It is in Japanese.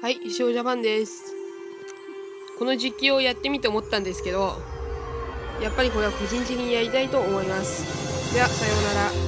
はい、衣装ジャパンです。この実況をやってみて思ったんですけど、やっぱりこれは個人的にやりたいと思います。では、さようなら。